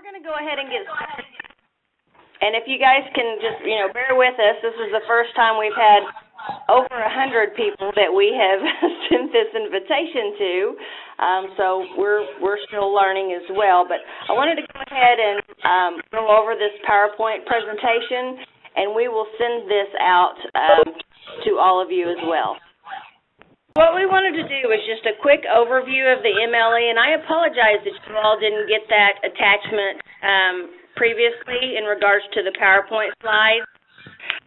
we're going to go ahead and get started. And if you guys can just, you know, bear with us, this is the first time we've had over a hundred people that we have sent this invitation to. Um, so we're we're still learning as well. But I wanted to go ahead and um, go over this PowerPoint presentation, and we will send this out um, to all of you as well. What we wanted to do was just a quick overview of the MLE, and I apologize that you all didn't get that attachment um, previously in regards to the PowerPoint slides.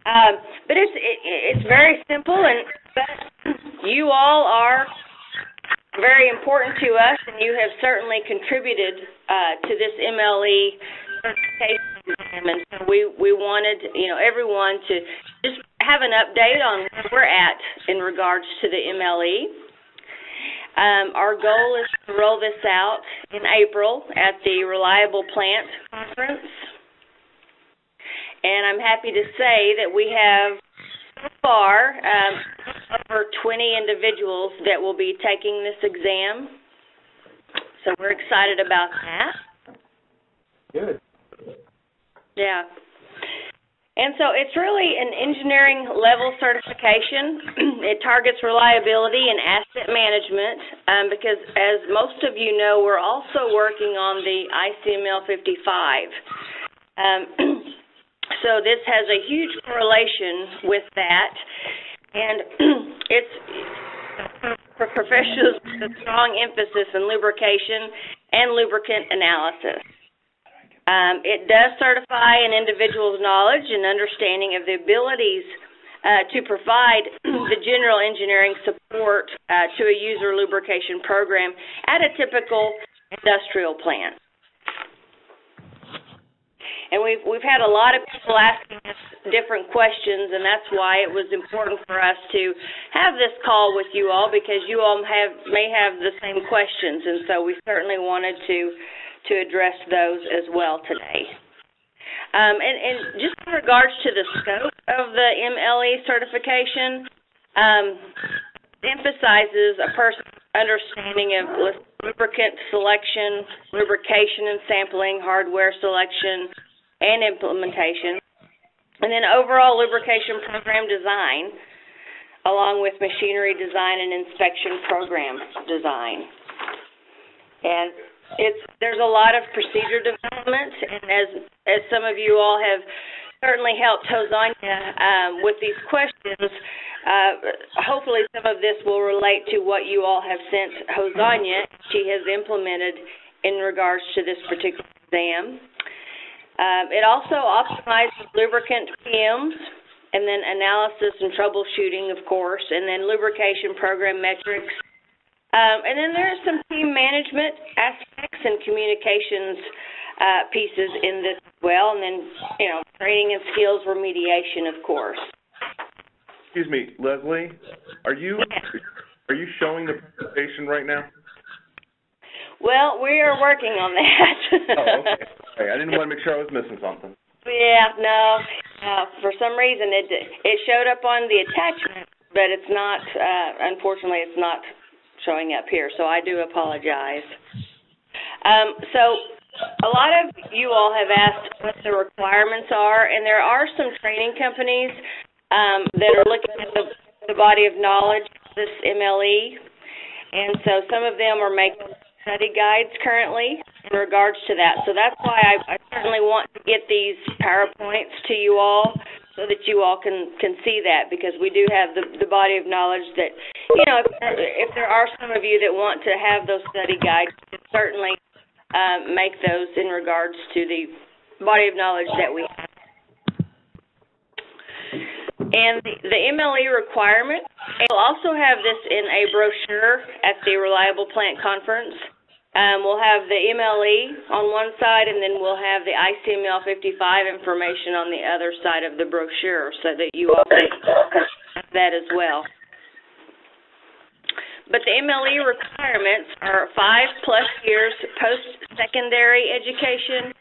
Um, but it's it, it's very simple, and you all are very important to us, and you have certainly contributed uh, to this MLE certification. And so we we wanted you know everyone to just have an update on where we're at in regards to the MLE. Um, our goal is to roll this out in April at the Reliable Plant Conference. And I'm happy to say that we have so far um, over 20 individuals that will be taking this exam. So we're excited about that. Good. Yeah. And so it's really an engineering level certification. it targets reliability and asset management um, because, as most of you know, we're also working on the ICML 55. Um, so this has a huge correlation with that, and it's for professionals with a strong emphasis in lubrication and lubricant analysis. Um, it does certify an individual's knowledge and understanding of the abilities uh, to provide the general engineering support uh, to a user lubrication program at a typical industrial plant. And we've we've had a lot of people asking us different questions, and that's why it was important for us to have this call with you all because you all have may have the same questions, and so we certainly wanted to to address those as well today. Um, and, and, just in regards to the scope of the MLE certification, um, emphasizes a person's understanding of lubricant selection, lubrication and sampling, hardware selection, and implementation, and then overall lubrication program design, along with machinery design and inspection program design. And it's there's a lot of procedure development, and as as some of you all have certainly helped Hosanya um, with these questions, uh, hopefully some of this will relate to what you all have sent Hosanya. She has implemented in regards to this particular exam. Um, it also optimizes lubricant PMs and then analysis and troubleshooting, of course, and then lubrication program metrics um, and then there are some team management aspects and communications uh, pieces in this as well, and then you know training and skills remediation, of course. Excuse me, Leslie, are you are you showing the presentation right now? Well, we are working on that. oh, okay. I didn't want to make sure I was missing something. Yeah, no. Uh, for some reason, it it showed up on the attachment, but it's not. Uh, unfortunately, it's not showing up here, so I do apologize. Um, so a lot of you all have asked what the requirements are, and there are some training companies um, that are looking at the, the body of knowledge, of this MLE, and so some of them are making study guides currently in regards to that. So that's why I, I certainly want to get these PowerPoints to you all so that you all can can see that because we do have the the body of knowledge that you know if, if there are some of you that want to have those study guides you can certainly um, make those in regards to the body of knowledge that we have and the, the MLE requirement we'll also have this in a brochure at the Reliable Plant Conference um, we'll have the MLE on one side, and then we'll have the ICML 55 information on the other side of the brochure so that you all have that as well. But the MLE requirements are five plus years post-secondary education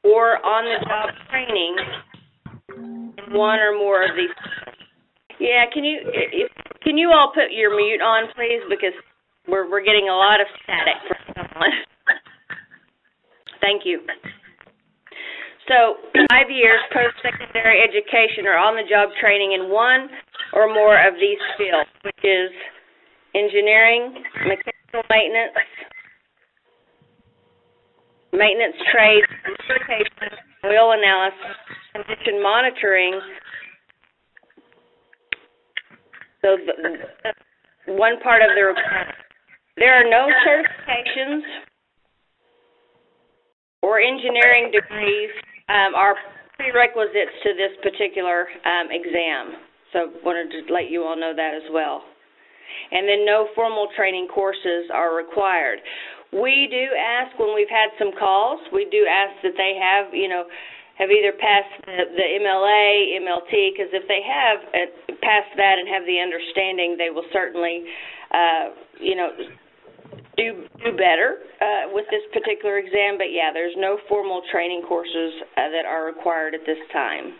or on-the-job training in one or more of these. Yeah, can you can you all put your mute on, please, because we're we're getting a lot of static from someone. Thank you. So, five years post-secondary education or on-the-job training in one or more of these fields, which is engineering, mechanical maintenance, maintenance trades, lubrication, oil analysis, condition monitoring. So, the, one part of the requirement. There are no certifications or engineering degrees um, are prerequisites to this particular um, exam. So wanted to let you all know that as well. And then no formal training courses are required. We do ask when we've had some calls, we do ask that they have, you know, have either passed the, the MLA, MLT, because if they have uh, passed that and have the understanding, they will certainly, uh, you know, do do better uh, with this particular exam. But yeah, there's no formal training courses uh, that are required at this time.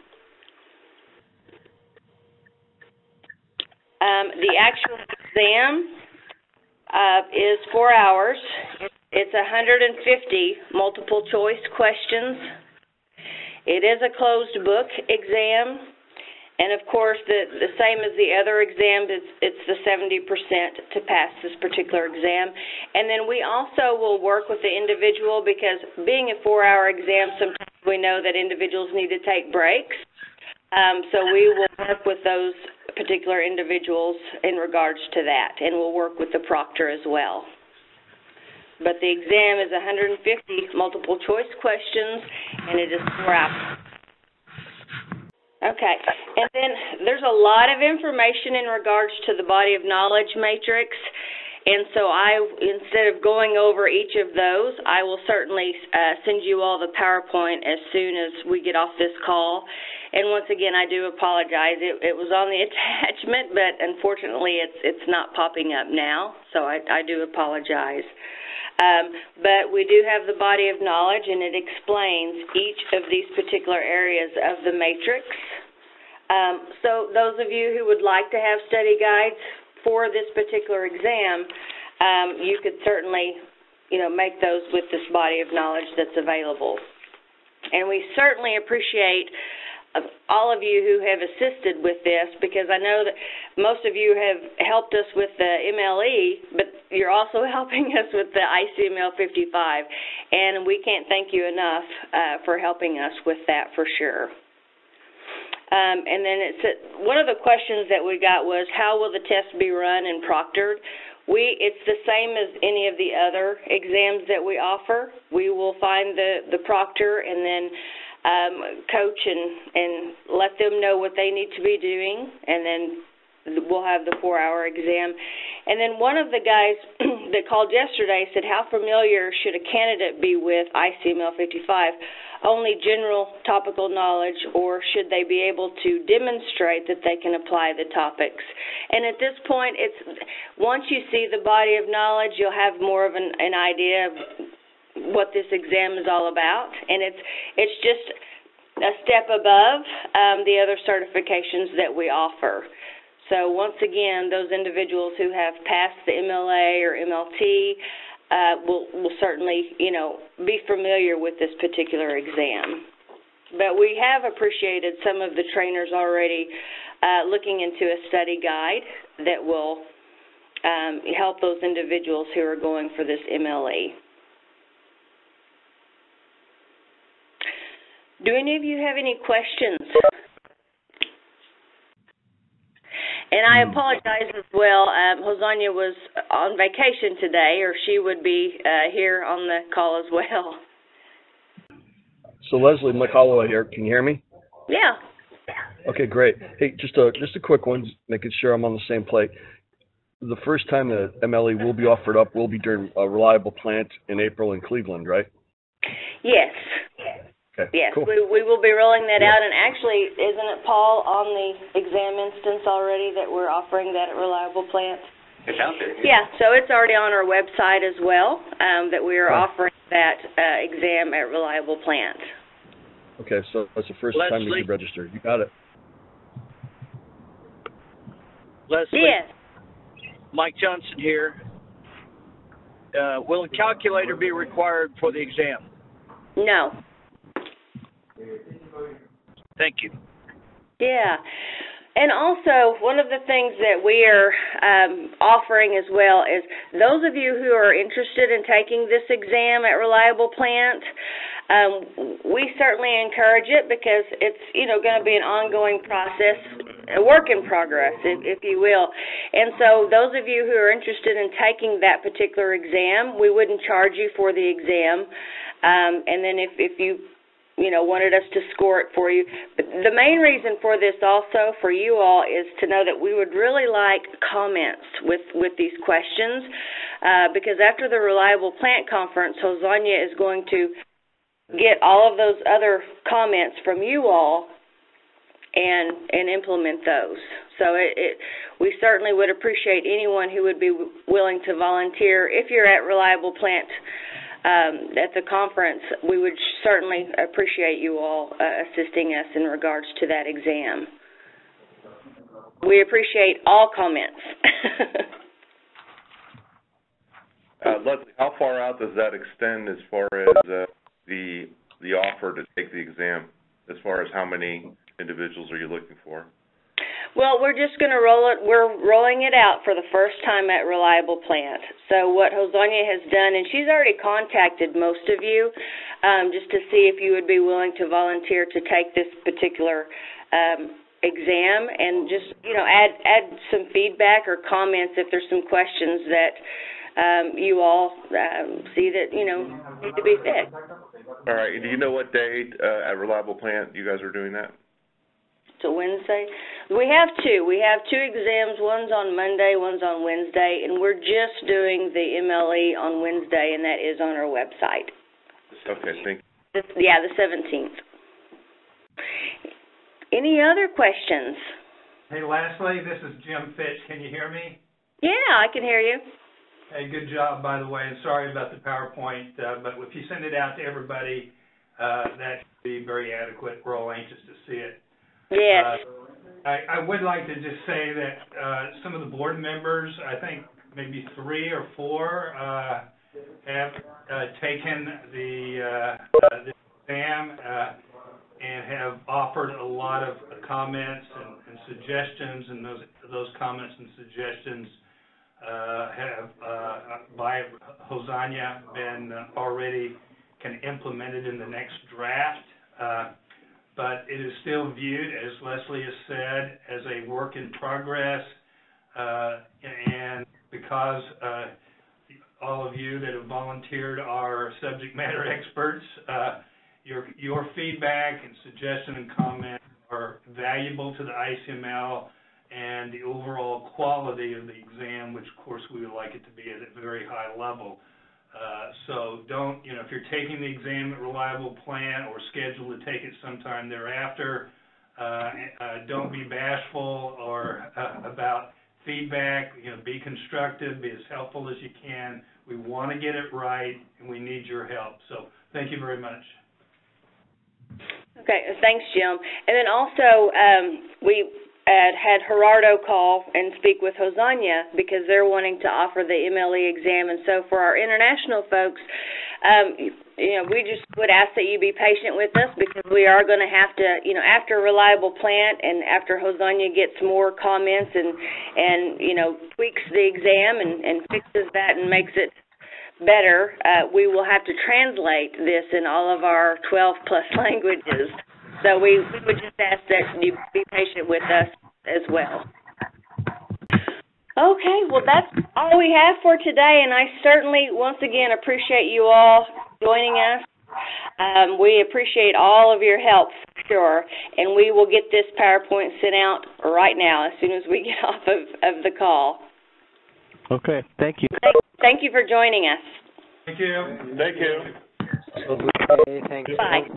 Um, the actual exam uh, is four hours. It's 150 multiple choice questions. It is a closed book exam. And of course, the, the same as the other exams, it's, it's the 70% to pass this particular exam. And then we also will work with the individual because being a four hour exam, sometimes we know that individuals need to take breaks. Um, so we will work with those particular individuals in regards to that, and we'll work with the proctor as well. But the exam is 150 multiple choice questions, and it is four hours. Okay. And then there's a lot of information in regards to the body of knowledge matrix. And so I, instead of going over each of those, I will certainly uh, send you all the PowerPoint as soon as we get off this call. And once again, I do apologize. It, it was on the attachment, but unfortunately, it's it's not popping up now. So I, I do apologize. Um, but we do have the body of knowledge, and it explains each of these particular areas of the matrix. Um, so those of you who would like to have study guides for this particular exam, um, you could certainly, you know, make those with this body of knowledge that's available. And we certainly appreciate uh, all of you who have assisted with this because I know that most of you have helped us with the MLE, but you're also helping us with the ICML 55. And we can't thank you enough uh, for helping us with that for sure. Um, and then it's one of the questions that we got was how will the test be run and proctored? We it's the same as any of the other exams that we offer. We will find the the proctor and then um, coach and and let them know what they need to be doing, and then we'll have the four hour exam. And then one of the guys that called yesterday said, How familiar should a candidate be with ICML 55? only general topical knowledge, or should they be able to demonstrate that they can apply the topics? And at this point, it's once you see the body of knowledge, you'll have more of an, an idea of what this exam is all about, and it's it's just a step above um, the other certifications that we offer. So once again, those individuals who have passed the MLA or MLT uh, will will certainly you know be familiar with this particular exam. But we have appreciated some of the trainers already uh, looking into a study guide that will um, help those individuals who are going for this MLE. Do any of you have any questions? And I hmm. apologize as well. Um, Hosonia was on vacation today, or she would be uh, here on the call as well. So Leslie McCullough here. Can you hear me? Yeah. Okay, great. Hey, just a just a quick one, making sure I'm on the same plate. The first time the MLE will be offered up will be during a reliable plant in April in Cleveland, right? Yes. Okay. Yes, cool. we we will be rolling that Yeah. out, and actually, isn't it Paul on the exam instance already that we're offering that at Reliable Plant? It's out there. Yeah, so it's already on our website as well, um, that we are Oh. offering that uh, exam at Reliable Plant. Okay, so that's the first time you Leslie? could register. You got it. Leslie, Yes. Mike Johnson here. Uh, will a calculator be required for the exam? No. Thank you. Yeah. And also, one of the things that we are um, offering as well is those of you who are interested in taking this exam at Reliable Plant, um, we certainly encourage it because it's you know going to be an ongoing process, a work in progress, if, if you will. And so, those of you who are interested in taking that particular exam, we wouldn't charge you for the exam. Um, and then if if you you know, wanted us to score it for you. But the main reason for this also for you all is to know that we would really like comments with with these questions, uh, because after the Reliable Plant Conference, Hosonia is going to get all of those other comments from you all and and implement those. So it, it we certainly would appreciate anyone who would be willing to volunteer if you're at Reliable Plant um, at the conference, we would certainly appreciate you all uh, assisting us in regards to that exam. We appreciate all comments. Uh, Leslie, how far out does that extend as far as, uh, the, the offer to take the exam? As far as how many individuals are you looking for? Well, we're just going to roll it. We're rolling it out for the first time at Reliable Plant. So what Hosonia has done, and she's already contacted most of you, um, just to see if you would be willing to volunteer to take this particular um, exam, and just you know add add some feedback or comments if there's some questions that um, you all um, see that you know need to be fixed. All right, do you know what date, uh, at Reliable Plant you guys are doing that? To Wednesday. We have two. We have two exams. One's on Monday, one's on Wednesday, and we're just doing the MLE on Wednesday, and that is on our website. Okay, thank This, yeah, the 17th. Any other questions? Hey Leslie, this is Jim Fitch. Can you hear me? Yeah, I can hear you. Hey, good job, by the way, and sorry about the PowerPoint, uh, but if you send it out to everybody, uh, that should be very adequate. We're all anxious to see it. Yes. Uh, I, I would like to just say that, uh, some of the board members, I think maybe three or four, uh, have, uh, taken the, uh, the exam, uh, and have offered a lot of comments and, and suggestions, and those, those comments and suggestions, uh, have, uh, by Hosonia been already kind of implemented in the next draft. Uh, but it is still viewed, as Leslie has said, as a work in progress. Uh, and because uh, all of you that have volunteered are subject matter experts, uh, your your feedback and suggestion and comment are valuable to the ICML and the overall quality of the exam, which of course we would like it to be at a very high level. Uh, so don't, you know, if you're taking the exam at Reliable Plant or scheduled to take it sometime thereafter, uh, uh, don't be bashful or about feedback. You know, be constructive, be as helpful as you can. We want to get it right, and we need your help. So thank you very much. Okay, thanks, Jim. And then also, um, we uh, had Gerardo call and speak with Hosonia because they're wanting to offer the MLE exam. And so for our international folks, um, you know, we just would ask that you be patient with us because we are going to have to, you know, after Reliable Plant and after Hosonia gets more comments and, and you know, tweaks the exam and, and fixes that and makes it better, uh, we will have to translate this in all of our 12 plus languages. So we, we would just ask that you be patient with us as well. Okay, well that's all we have for today, and I certainly once again appreciate you all joining us. Um, we appreciate all of your help for sure, and we will get this PowerPoint sent out right now as soon as we get off of, of the call. Okay, thank you. Thank, thank you for joining us. Thank you. Thank you. Okay, thanks. Bye.